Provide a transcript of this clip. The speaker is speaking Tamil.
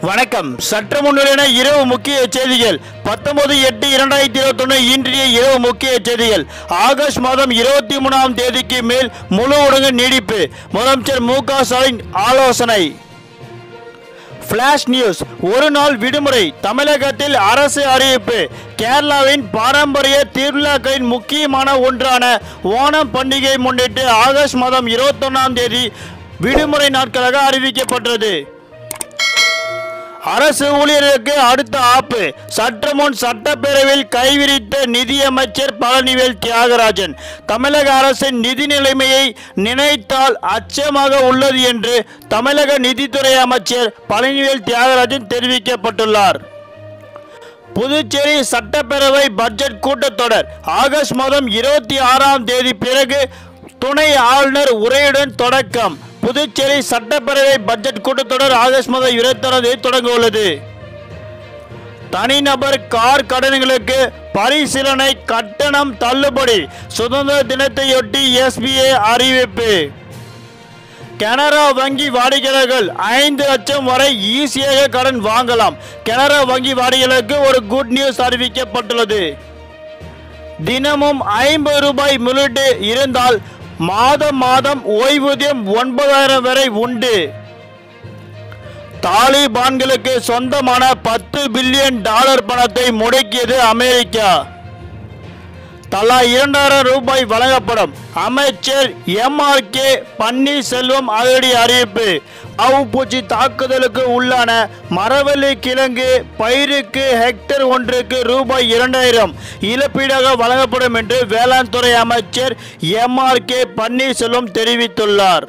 வணக்கம். சற்று முன்னிலையான இரவு முக்கிய செய்திகள். பத்தொன்பது எட்டு இரண்டாயிரத்தி இருபத்தொன்னு இன்றைய இரவு முக்கிய செய்திகள். ஆகஸ்ட் மாதம் இருபத்தி மூணாம் தேதிக்கு மேல் முழு ஊடக நீடிப்பு. முதலமைச்சர் மு க ஸ்டாலின் ஆலோசனை. ஃப்ளாஷ் நியூஸ் ஒரு நாள் விடுமுறை. தமிழகத்தில் அரசு அறிவிப்பு. கேரளாவின் பாரம்பரிய திருவிழாக்களின் முக்கியமான ஒன்றான ஓணம் பண்டிகையை முன்னிட்டு ஆகஸ்ட் மாதம் இருபத்தொன்னாம் தேதி விடுமுறை நாட்களாக அறிவிக்கப்பட்டது அரசு ஊழியர்களுக்கு அடுத்த ஆப்பு. சற்று முன் சட்டப்பேரவையில் கைவிரித்த நிதியமைச்சர் பழனிவேல் தியாகராஜன். தமிழக அரசின் நிதி நிலைமையை நினைத்தால் அச்சமாக உள்ளது என்று தமிழக நிதித்துறை அமைச்சர் பழனிவேல் தியாகராஜன் தெரிவிக்கப்பட்டுள்ளார். புதுச்சேரி சட்டப்பேரவை பட்ஜெட் கூட்டத்தொடர் ஆகஸ்ட் மாதம் இருபத்தி ஆறாம் தேதி பிறகு துணை ஆளுநர் உரையுடன் தொடக்கம். புதுச்சேரி சட்டப்பேரவை பட்ஜெட் கூட்டத்தொடர் ஆகஸ்ட் மாதம் இருபத்தாறாம் தேதி தொடங்க உள்ளது தனிநபர் கார் கடன்களுக்கு பரிசீலனை கட்டணம் தள்ளுபடி. சுதந்திர தினத்தையொட்டி எஸ்பிஐ அறிவிப்பு. கனரா வங்கி வாடிக்கையாளர்கள் ஐந்து லட்சம் வரை ஈஸியாக கடன் வாங்கலாம். கனரா வங்கி வாடிக்கையாளருக்கு ஒரு குட் நியூஸ் அறிவிக்கப்பட்டுள்ளது. தினமும் ஐம்பது ரூபாய் முதலீட்டு இருந்தால் மாதம் மாதம் ஓய்வூதியம் ஒன்பதாயிரம் வரை உண்டு. தாலிபான்களுக்கு சொந்தமான பத்து பில்லியன் டாலர் பணத்தை முடக்கியது அமெரிக்கா. தலா இரண்டாயிரம் ரூபாய் வழங்கப்படும். அமைச்சர் எம்ஆர்கே பன்னீர்செல்வம் அதிரடி அறிவிப்பு. அவு பூச்சி தாக்குதலுக்கு உள்ளான மரவள்ளி கிழங்கு பயிருக்கு ஹெக்டர் ஒன்றுக்கு ரூபாய் இரண்டாயிரம் இழப்பீடாக வழங்கப்படும் என்று வேளாண் துறை அமைச்சர் எம்ஆர்கே பன்னீர்செல்வம் தெரிவித்துள்ளார்.